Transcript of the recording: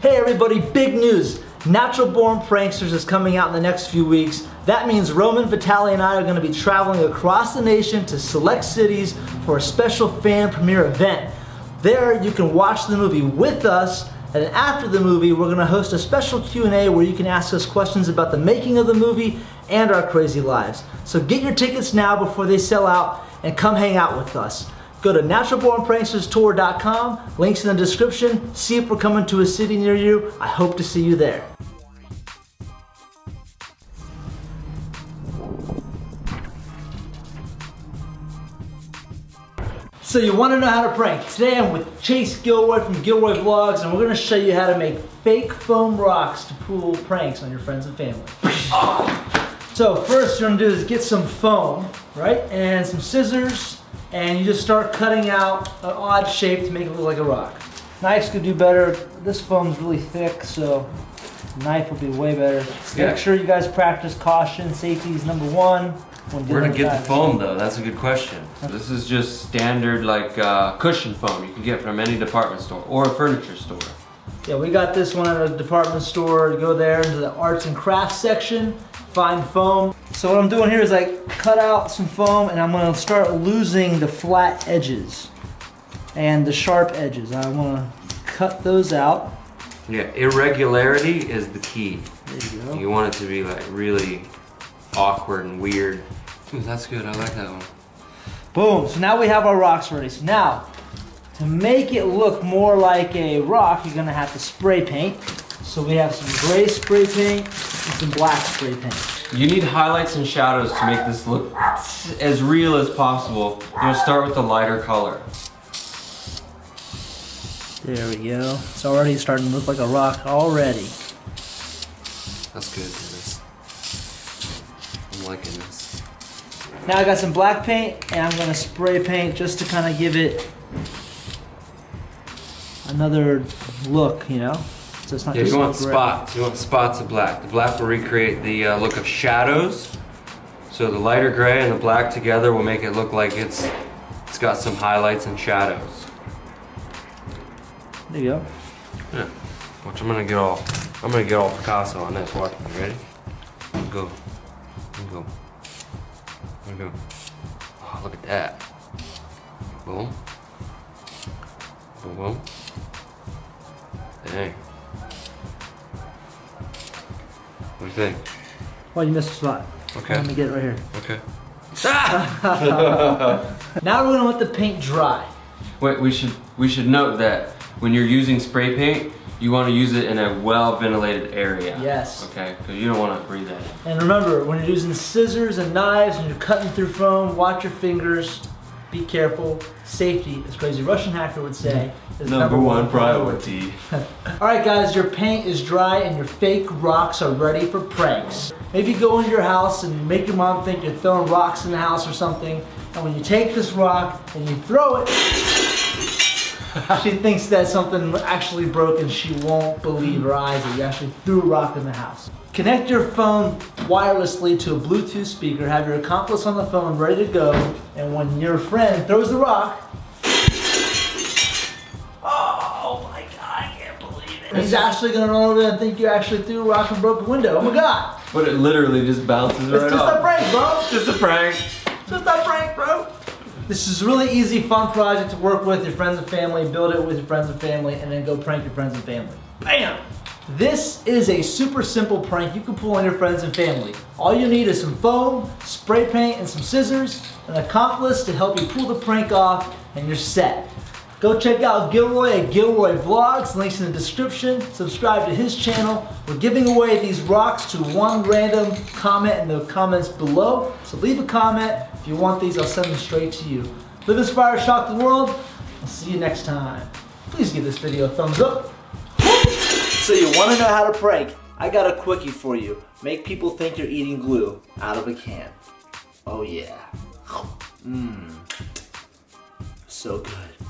Hey everybody, big news! Natural Born Pranksters is coming out in the next few weeks. That means Roman Vitaly and I are going to be traveling across the nation to select cities for a special fan premiere event. There you can watch the movie with us and after the movie we're going to host a special Q&A where you can ask us questions about the making of the movie and our crazy lives. So get your tickets now before they sell out and come hang out with us. Go to naturalbornpranksterstour.com, links in the description, see if we're coming to a city near you. I hope to see you there. So you want to know how to prank. Today I'm with Chase Gilroy from Gilroy Vlogs and we're going to show you how to make fake foam rocks to pull pranks on your friends and family. So first you're going to do is get some foam, right, and some scissors and you just start cutting out an odd shape to make it look like a rock. Knives could do better. This foam's really thick so knife will be way better. Yeah. Make sure you guys practice caution. Safety is number one. when Where to get the foam though? That's a good question. This is just standard like uh, cushion foam you can get from any department store or a furniture store. Yeah, we got this one at a department store. You go there into the arts and crafts section, find foam. So what I'm doing here is I cut out some foam and I'm gonna start losing the flat edges and the sharp edges. I wanna cut those out. Yeah, irregularity is the key. There you go. You want it to be like really awkward and weird. Ooh, that's good. I like that one. Boom, so now we have our rocks ready. So now, to make it look more like a rock, you're gonna have to spray paint. So we have some gray spray paint and some black spray paint. You need highlights and shadows to make this look as real as possible. You know, start with the lighter color. There we go. It's already starting to look like a rock already. That's good. Dennis. I'm liking this. Now I got some black paint and I'm gonna spray paint just to kind of give it another look, you know? So it's not Yeah, just you want spots. You want spots of black. The black will recreate the uh, look of shadows. So the lighter gray and the black together will make it look like it's it's got some highlights and shadows. There you go. Yeah. Watch, I'm gonna get all I'm gonna get all Picasso on this. Watch me. Ready? Go. Go. Go. Oh, look at that. Boom. Boom. Boom. Dang. Do you think? Well, you missed a spot. Okay. Let me get it right here. Okay. Now we're gonna let the paint dry. Wait, we should we should note that when you're using spray paint, you want to use it in a well ventilated area. Yes. Okay, because you don't want to breathe that in. And remember, when you're using scissors and knives and you're cutting through foam, watch your fingers. Be careful. Safety, as Crazy Russian Hacker would say, is number, number one, one priority. All right, guys, your paint is dry and your fake rocks are ready for pranks. Maybe go into your house and make your mom think you're throwing rocks in the house or something. And when you take this rock and you throw it, she thinks that something actually broke and she won't believe her eyes that you actually threw a rock in the house. Connect your phone wirelessly to a Bluetooth speaker, have your accomplice on the phone ready to go, and when your friend throws the rock, oh my god, I can't believe it. He's actually gonna run over there and think you actually threw a rock and broke a window. Oh my god! But it literally just bounces It's right just a prank, bro! Just a prank. Just a prank, bro. This is a really easy, fun project to work with your friends and family. Build it with your friends and family, and then go prank your friends and family. Bam! This is a super simple prank you can pull on your friends and family. All you need is some foam, spray paint, and some scissors, an accomplice to help you pull the prank off, and you're set. Go check out Gilroy at Gilroy Vlogs, links in the description. Subscribe to his channel. We're giving away these rocks to one random comment in the comments below. So leave a comment. If you want these, I'll send them straight to you. Live inspired, shock the world. I'll see you next time. Please give this video a thumbs up. So you want to know how to prank? I got a quickie for you. Make people think you're eating glue out of a can. Oh yeah. Mmm. So good.